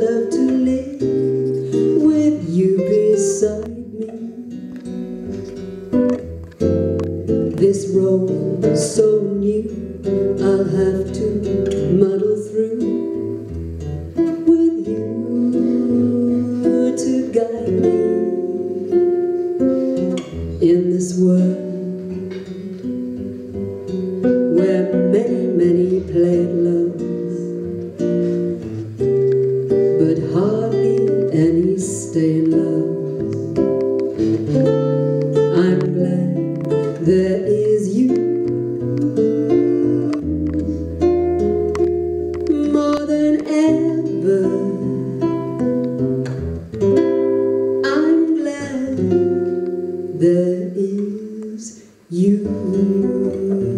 love to live with you beside me. This road so new, I'll have to muddle through with you to guide me in this world but hardly any stay in love. I'm glad there is you. More than ever, I'm glad there is you.